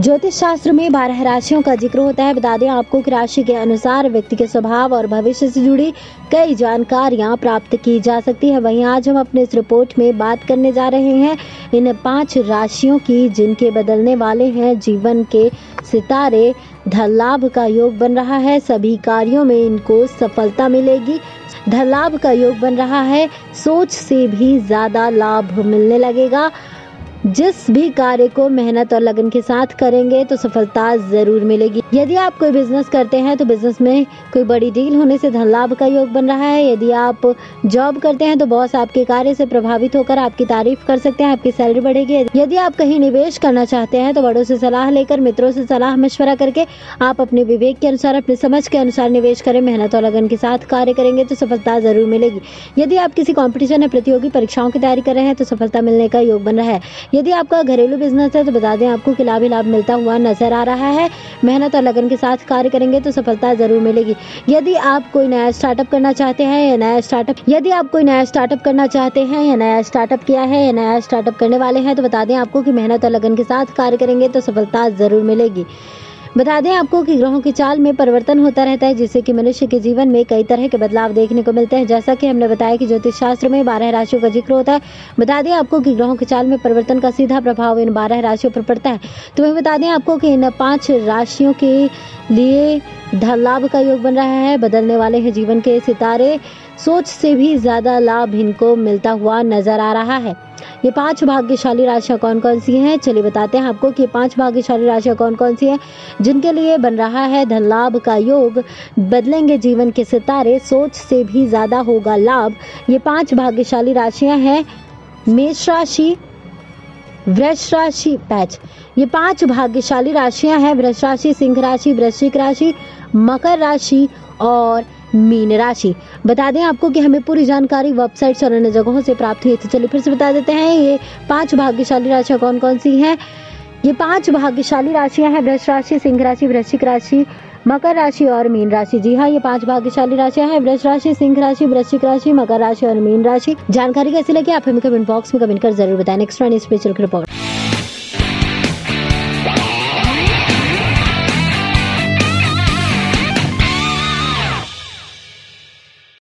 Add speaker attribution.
Speaker 1: ज्योतिष शास्त्र में बारह राशियों का ज़िक्र होता है। बता दें, आपको कि राशि के अनुसार व्यक्ति के स्वभाव और भविष्य से जुड़ी कई जानकारियाँ प्राप्त की जा सकती है। वहीं आज हम अपने इस रिपोर्ट में बात करने जा रहे हैं। इन पाँच राशियों की जिनके बदलने वाले हैं, जीवन के सितारे धन लाभ का योग बन रहा है। सभी कार्यों में इनको सफलता मिलेगी। धन लाभ का योग बन रहा है। सोच से भी ज़्यादा लाभ मिलने लगेगा। जिस भी कार्य को मेहनत और लगन के साथ करेंगे तो सफलता ज़रूर मिलेगी। यदि आप कोई बिज़नेस करते हैं तो बिज़नेस में कोई बड़ी डील होने से धन लाभ का योग बन रहा है। यदि आप जॉब करते हैं तो बॉस आपके कार्य से प्रभावित होकर आपकी तारीफ़ कर सकते हैं, आपकी सैलरी बढ़ेगी। यदि आप कहीं निवेश करना चाहते हैं तो बड़ों से सलाह लेकर, मित्रों से सलाह मशवरा करके, आप अपने विवेक के अनुसार, अपने समझ के अनुसार निवेश करें, मेहनत और लगन के साथ कार्य करेंगे तो सफलता ज़रूर मिलेगी। यदि आप किसी कॉम्पिटिशन या प्रतियोगी परीक्षाओं की तैयारी कर रहे हैं तो सफलता मिलने का योग बन रहा है। यदि आपका घरेलू बिज़नेस है तो बता दें आपको कि लाभ लाभ मिलता हुआ नज़र आ रहा है। मेहनत और लगन के साथ कार्य करेंगे तो सफलता ज़रूर मिलेगी। यदि आप कोई नया स्टार्टअप करना चाहते हैं या नया स्टार्टअप यदि आप कोई नया स्टार्टअप करना चाहते हैं या नया स्टार्टअप किया है या नया स्टार्टअप करने वाले हैं तो बता दें आपको कि मेहनत और लगन के साथ कार्य करेंगे तो सफलता ज़रूर मिलेगी। बता दें आपको कि ग्रहों की चाल में परिवर्तन होता रहता है, जिससे कि मनुष्य के जीवन में कई तरह के बदलाव देखने को मिलते हैं। जैसा कि हमने बताया कि ज्योतिष शास्त्र में बारह राशियों का ज़िक्र होता है। बता दें आपको कि ग्रहों की चाल में परिवर्तन का सीधा प्रभाव इन बारह राशियों पर पड़ता है। तो वही बता दें आपको कि इन पाँच राशियों के लिए लाभ का योग बन रहा है। बदलने वाले हैं जीवन के सितारे। सोच से भी ज़्यादा लाभ इनको मिलता हुआ नज़र आ रहा है। ये पाँच भाग्यशाली राशियाँ कौन कौन सी हैं? चलिए बताते हैं आपको कि पाँच भाग्यशाली राशियाँ कौन कौन सी हैं, जिनके लिए बन रहा है धन लाभ का योग। बदलेंगे जीवन के सितारे, सोच से भी ज़्यादा होगा लाभ। ये पाँच भाग्यशाली राशियाँ हैं। मेष राशि वृष राशि पैच ये पाँच भाग्यशाली राशियाँ हैं वृष राशि सिंह राशि, वृश्चिक राशि, मकर राशि और मीन राशि। बता दें आपको कि हमें पूरी जानकारी वेबसाइट और अन्य जगहों से प्राप्त हुई थी चलिए फिर से बता देते हैं, ये पाँच भाग्यशाली राशियाँ कौन कौन सी हैं? ये पाँच भाग्यशाली राशियाँ हैं वृक्ष राशि, सिंह राशि, वृश्चिक राशि, मकर राशि और मीन राशि। जी हाँ ये पाँच भाग्यशाली राशियाँ हैं वृक्ष राशि, सिंह राशि, वृश्चिक राशि, मकर राशि और मीन राशि। जानकारी कैसी लगी आप हमें कमेंट बॉक्स में कमेंट कर ज़रूर बताएँ। Next one special report.